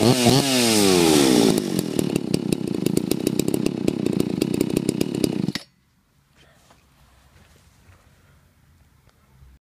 Música